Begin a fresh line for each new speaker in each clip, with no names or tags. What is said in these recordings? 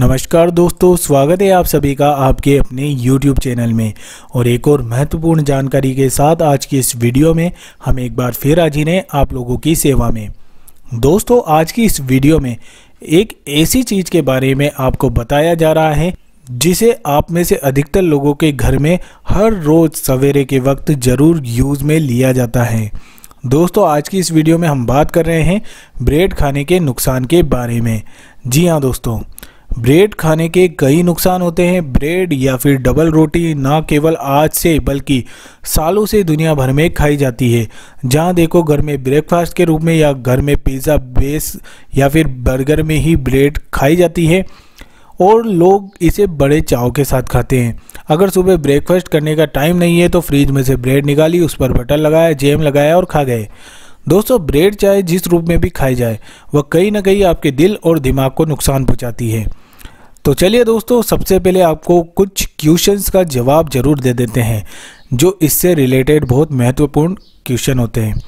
नमस्कार दोस्तों, स्वागत है आप सभी का आपके अपने YouTube चैनल में। और एक और महत्वपूर्ण जानकारी के साथ आज की इस वीडियो में हम एक बार फिर हाजिर हैं आप लोगों की सेवा में। दोस्तों, आज की इस वीडियो में एक ऐसी चीज़ के बारे में आपको बताया जा रहा है, जिसे आप में से अधिकतर लोगों के घर में हर रोज़ सवेरे के वक्त ज़रूर यूज़ में लिया जाता है। दोस्तों, आज की इस वीडियो में हम बात कर रहे हैं ब्रेड खाने के नुकसान के बारे में। जी हाँ दोस्तों। ब्रेड खाने के कई नुकसान होते हैं। ब्रेड या फिर डबल रोटी ना केवल आज से, बल्कि सालों से दुनिया भर में खाई जाती है। जहाँ देखो घर में ब्रेकफास्ट के रूप में या घर में पिज़्ज़ा बेस या फिर बर्गर में ही ब्रेड खाई जाती है और लोग इसे बड़े चाव के साथ खाते हैं। अगर सुबह ब्रेकफास्ट करने का टाइम नहीं है तो फ्रिज में से ब्रेड निकाली, उस पर बटर लगाया जैम लगाया और खा गए। दोस्तों ब्रेड चाहे जिस रूप में भी खाई जाए, वह कहीं ना कहीं आपके दिल और दिमाग को नुकसान पहुंचाती है। तो चलिए दोस्तों, सबसे पहले आपको कुछ क्वेश्चंस का जवाब ज़रूर दे देते हैं, जो इससे रिलेटेड बहुत महत्वपूर्ण क्वेश्चन होते हैं।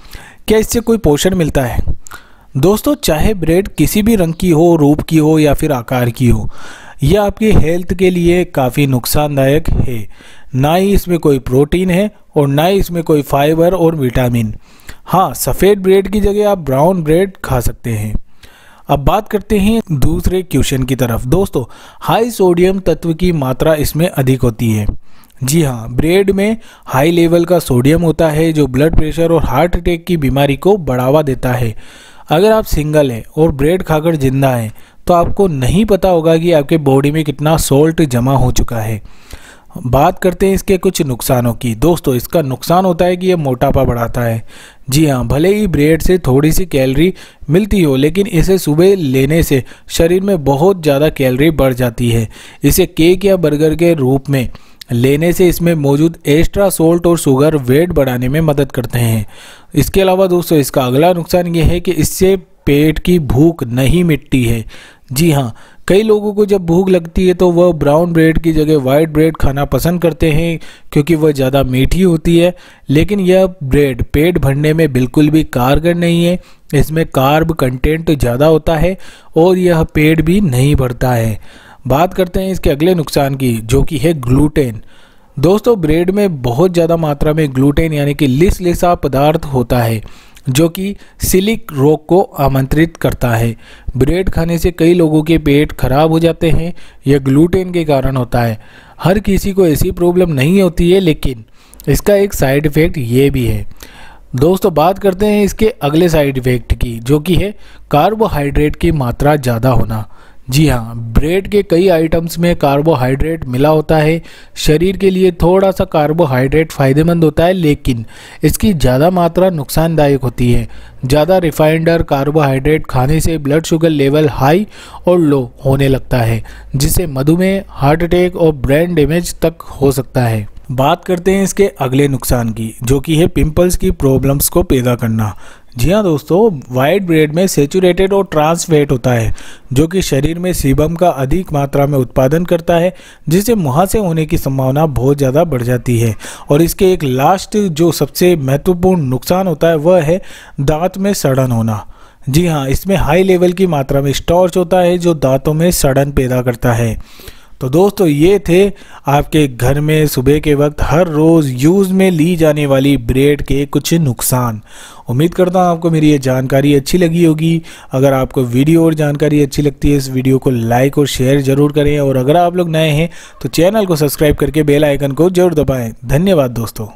क्या इससे कोई पोषण मिलता है? दोस्तों, चाहे ब्रेड किसी भी रंग की हो, रूप की हो या फिर आकार की हो, यह आपकी हेल्थ के लिए काफ़ी नुकसानदायक है। ना ही इसमें कोई प्रोटीन है और ना ही इसमें कोई फाइबर और विटामिन हाँ सफ़ेद ब्रेड की जगह आप ब्राउन ब्रेड खा सकते हैं। अब बात करते हैं दूसरे क्वेश्चन की तरफ़। दोस्तों हाई सोडियम तत्व की मात्रा इसमें अधिक होती है। जी हाँ ब्रेड में हाई लेवल का सोडियम होता है, जो ब्लड प्रेशर और हार्ट अटैक की बीमारी को बढ़ावा देता है। अगर आप सिंगल हैं और ब्रेड खाकर ज़िंदा हैं तो आपको नहीं पता होगा कि आपके बॉडी में कितना सोल्ट जमा हो चुका है। बात करते हैं इसके कुछ नुकसानों की। दोस्तों, इसका नुकसान होता है कि यह मोटापा बढ़ाता है। जी हाँ भले ही ब्रेड से थोड़ी सी कैलरी मिलती हो, लेकिन इसे सुबह लेने से शरीर में बहुत ज़्यादा कैलरी बढ़ जाती है। इसे केक या बर्गर के रूप में लेने से इसमें मौजूद एक्स्ट्रा सोल्ट और शुगर वेट बढ़ाने में मदद करते हैं। इसके अलावा दोस्तों, इसका अगला नुकसान ये है कि इससे पेट की भूख नहीं मिटती है। जी हाँ कई लोगों को जब भूख लगती है तो वह ब्राउन ब्रेड की जगह वाइट ब्रेड खाना पसंद करते हैं क्योंकि वह ज़्यादा मीठी होती है। लेकिन यह ब्रेड पेट भरने में बिल्कुल भी कारगर नहीं है। इसमें कार्ब कंटेंट ज़्यादा होता है और यह पेट भी नहीं भरता है। बात करते हैं इसके अगले नुकसान की, जो कि है ग्लूटेन। दोस्तों, ब्रेड में बहुत ज़्यादा मात्रा में ग्लूटेन यानी कि लिस लिसा पदार्थ होता है। जो कि सिलिक रोग को आमंत्रित करता है। ब्रेड खाने से कई लोगों के पेट खराब हो जाते हैं यह ग्लूटेन के कारण होता है। हर किसी को ऐसी प्रॉब्लम नहीं होती है, लेकिन इसका एक साइड इफ़ेक्ट ये भी है। दोस्तों, बात करते हैं इसके अगले साइड इफ़ेक्ट की, जो कि है कार्बोहाइड्रेट की मात्रा ज़्यादा होना। जी हाँ ब्रेड के कई आइटम्स में कार्बोहाइड्रेट मिला होता है। शरीर के लिए थोड़ा सा कार्बोहाइड्रेट फ़ायदेमंद होता है, लेकिन इसकी ज़्यादा मात्रा नुकसानदायक होती है। ज़्यादा रिफाइंड और कार्बोहाइड्रेट खाने से ब्लड शुगर लेवल हाई और लो होने लगता है, जिससे मधुमेह हार्ट अटैक और ब्रेन डैमेज तक हो सकता है। बात करते हैं इसके अगले नुकसान की, जो कि है पिंपल्स की प्रॉब्लम्स को पैदा करना। जी हाँ दोस्तों वाइट ब्रेड में सेचुरेटेड और ट्रांस फैट होता है, जो कि शरीर में सीबम का अधिक मात्रा में उत्पादन करता है, जिससे मुहासे होने की संभावना बहुत ज़्यादा बढ़ जाती है। और इसके एक लास्ट जो सबसे महत्वपूर्ण नुकसान होता है, वह है दांत में सड़न होना। जी हाँ इसमें हाई लेवल की मात्रा में स्टॉर्च होता है, जो दांतों में सड़न पैदा करता है। तो दोस्तों, ये थे आपके घर में सुबह के वक्त हर रोज़ यूज़ में ली जाने वाली ब्रेड के कुछ नुकसान। उम्मीद करता हूँ आपको मेरी ये जानकारी अच्छी लगी होगी। अगर आपको वीडियो और जानकारी अच्छी लगती है, इस वीडियो को लाइक और शेयर ज़रूर करें। और अगर आप लोग नए हैं तो चैनल को सब्सक्राइब करके बेल आइकन को ज़रूर दबाएँ। धन्यवाद दोस्तों।